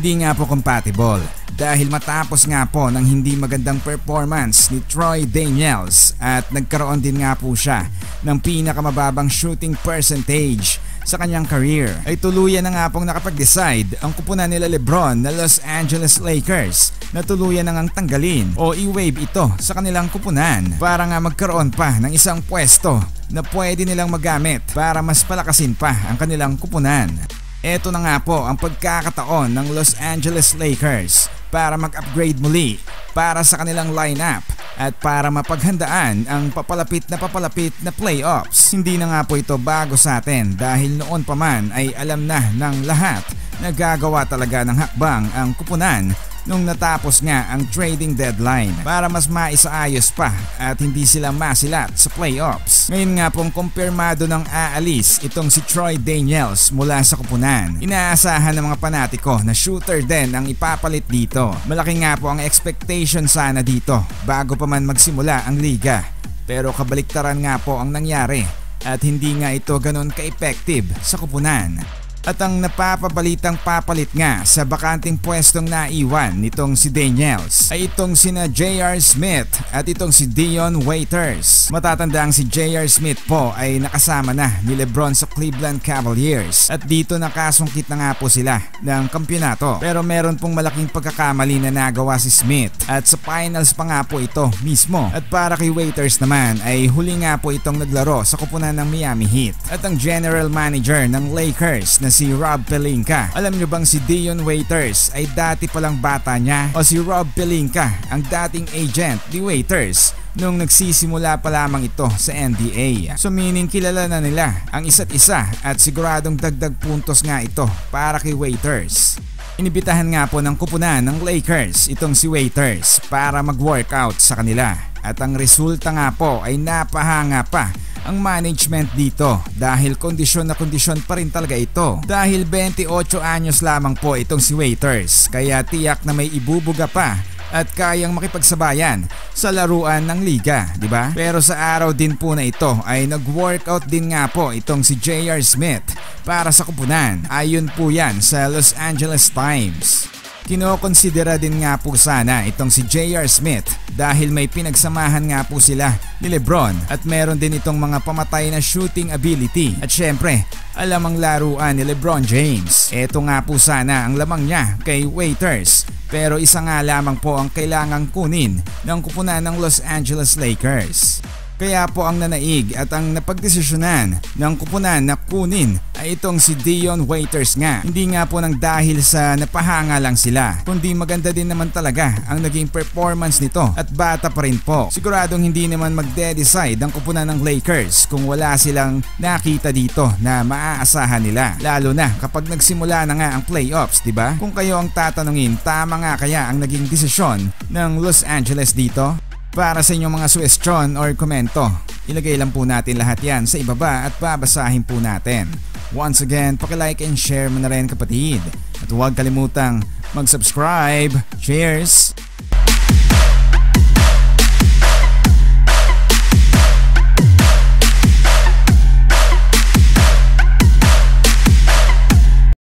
Hindi nga po compatible dahil matapos nga po ng hindi magandang performance ni Troy Daniels at nagkaroon din nga po siya ng pinakamababang shooting percentage sa kanyang career ay tuluyan na nga pong nakapag-decide ang kupunan nila Lebron na Los Angeles Lakers na tuluyan na ngang tanggalin o i-wave ito sa kanilang kupunan para nga magkaroon pa ng isang pwesto na pwede nilang magamit para mas palakasin pa ang kanilang kupunan. Ito na nga po ang pagkakataon ng Los Angeles Lakers para mag-upgrade muli para sa kanilang lineup at para mapaghandaan ang papalapit na papalapit na playoffs. Hindi na nga po ito bago sa atin dahil noon pa man ay alam na ng lahat na gagawa talaga ng hakbang ang kupunan nung natapos nga ang trading deadline para mas maisaayos pa at hindi sila masilat sa playoffs. Ngayon nga pong kumpirmado ng aalis itong si Troy Daniels mula sa kupunan. Inaasahan ng mga panatiko na shooter din ang ipapalit dito. Malaki nga po ang expectation sana dito bago pa man magsimula ang liga. Pero kabaliktaran nga po ang nangyari at hindi nga ito ganon ka-effective sa kupunan. At ang napapabalitang papalit nga sa bakanting pwestong naiwan nitong si Daniels ay itong sina J.R. Smith at itong si Dion Waiters. Matatandang si J.R. Smith po ay nakasama na ni Lebron sa Cleveland Cavaliers at dito nakasungkit na nga po sila ng kampyonato. Pero meron pong malaking pagkakamali na nagawa si Smith at sa finals pa nga po ito mismo. At para kay Waiters naman ay huli nga po itong naglaro sa kupunan ng Miami Heat. At ang general manager ng Lakers na si Rob Pelinka. Alam nyo bang si Dion Waiters ay dati palang bata niya? O si Rob Pelinka ang dating agent ni Waiters nung nagsisimula pa lamang ito sa NBA. So meaning kilala na nila ang isa't isa at siguradong dagdag puntos nga ito para kay Waiters. Inibitahan nga po ng kupunan ng Lakers itong si Waiters para mag-workout sa kanila. At ang resulta nga po ay napahanga pa ang management dito dahil kondisyon na kondisyon pa rin talaga ito. Dahil 28 anyos lamang po itong si Waiters kaya tiyak na may ibubuga pa at kayang makipagsabayan sa laruan ng liga, di ba? Pero sa araw din po na ito ay nag-workout din nga po itong si J.R. Smith para sa kupunan. Ayon po yan sa Los Angeles Times. Kinokonsidera din nga po sana itong si J.R. Smith dahil may pinagsamahan nga po sila ni Lebron at meron din itong mga pamatay na shooting ability. At syempre, alam ang laruan ni Lebron James. Ito nga po sana ang lamang niya kay Waiters pero isa nga lamang po ang kailangang kunin ng kupunan ng Los Angeles Lakers. Kaya po ang nanaig at ang napagdesisyonan ng kupunan na kunin ay itong si Dion Waiters nga. Hindi nga po nang dahil sa napahanga lang sila, kundi maganda din naman talaga ang naging performance nito at bata pa rin po. Siguradong hindi naman magde-decide ang kupunan ng Lakers kung wala silang nakita dito na maaasahan nila. Lalo na kapag nagsimula na nga ang playoffs, di ba? Kung kayo ang tatanungin, tama nga kaya ang naging desisyon ng Los Angeles dito? Para sa inyong mga suggestion or komento, ilagay lang po natin lahat yan sa ibaba at babasahin po natin. Once again, like and share mo na rin kapatid. At huwag kalimutang mag-subscribe. Cheers!